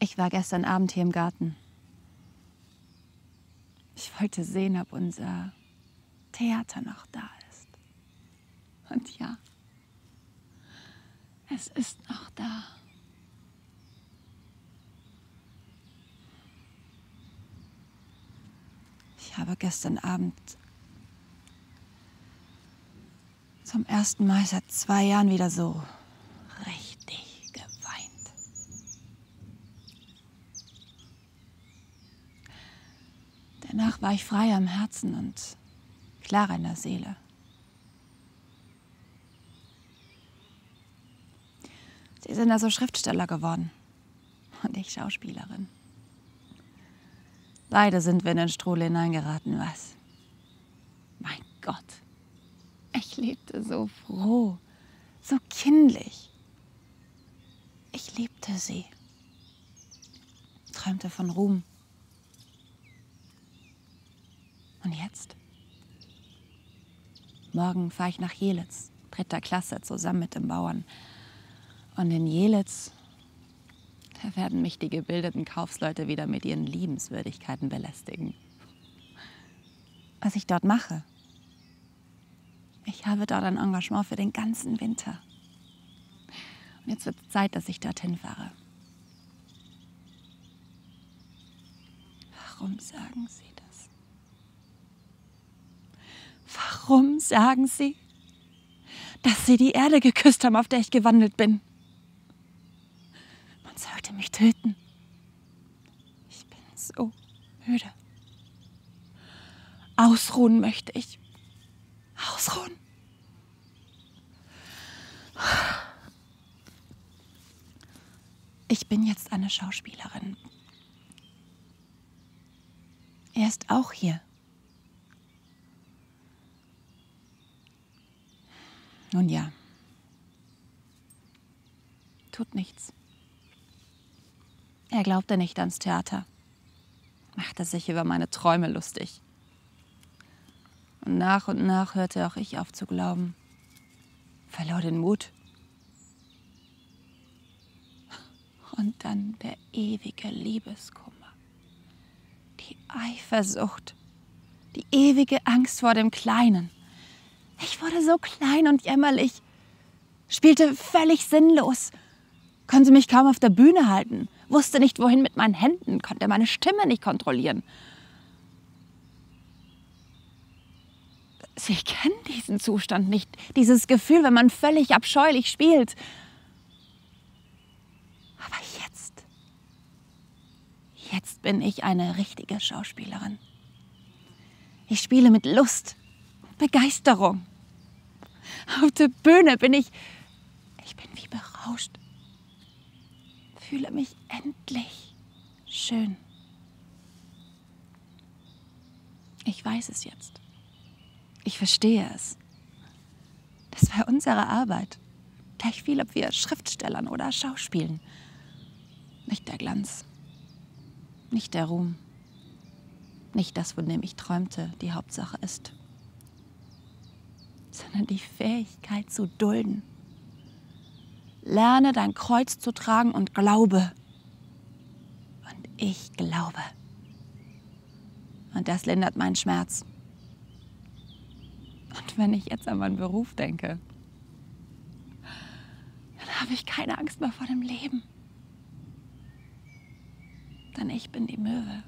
Ich war gestern Abend hier im Garten. Ich wollte sehen, ob unser Theater noch da ist. Und ja, es ist noch da. Ich habe gestern Abend zum ersten Mal seit zwei Jahren wieder so Danach war ich frei am Herzen und klar in der Seele. Sie sind also Schriftsteller geworden und ich Schauspielerin. Beide sind wir in den Strudel hineingeraten, was? Mein Gott, ich lebte so froh, so kindlich. Ich liebte sie, träumte von Ruhm. Und jetzt? Morgen fahre ich nach Jelitz, dritter Klasse, zusammen mit dem Bauern. Und in Jelitz, da werden mich die gebildeten Kaufsleute wieder mit ihren Liebenswürdigkeiten belästigen. Was ich dort mache. Ich habe dort ein Engagement für den ganzen Winter. Und jetzt wird es Zeit, dass ich dorthin fahre. Warum sagen Sie das? Warum sagen Sie, dass Sie die Erde geküsst haben, auf der ich gewandelt bin? sollte mich töten. Ich bin so müde. Ausruhen möchte ich. Ausruhen. Ich bin jetzt eine Schauspielerin. Er ist auch hier. Nun ja. Tut nichts. Er glaubte nicht ans Theater, machte sich über meine Träume lustig. Und nach und nach hörte auch ich auf zu glauben, verlor den Mut. Und dann der ewige Liebeskummer, die Eifersucht, die ewige Angst vor dem Kleinen. Ich wurde so klein und jämmerlich, spielte völlig sinnlos, konnte mich kaum auf der Bühne halten, wusste nicht, wohin mit meinen Händen, konnte meine Stimme nicht kontrollieren. Sie kennen diesen Zustand nicht, dieses Gefühl, wenn man völlig abscheulich spielt. Aber jetzt, jetzt bin ich eine richtige Schauspielerin. Ich spiele mit Lust, Begeisterung. Auf der Bühne bin ich, ich bin wie berauscht fühle mich endlich schön. Ich weiß es jetzt. Ich verstehe es. Das war unsere Arbeit. Gleich viel, ob wir Schriftstellern oder Schauspielen. Nicht der Glanz, nicht der Ruhm, nicht das, von dem ich träumte, die Hauptsache ist, sondern die Fähigkeit zu dulden Lerne dein Kreuz zu tragen und glaube. Und ich glaube. Und das lindert meinen Schmerz. Und wenn ich jetzt an meinen Beruf denke, dann habe ich keine Angst mehr vor dem Leben. Denn ich bin die Möwe.